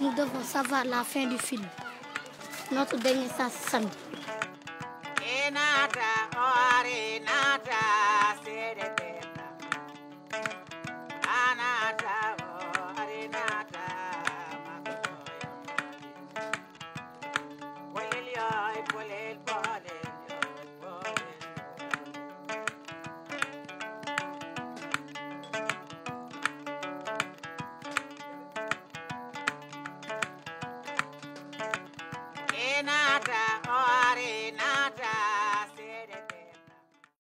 Nous devons savoir la fin du film. Notre dernier samedi. Oh, Renata, ore.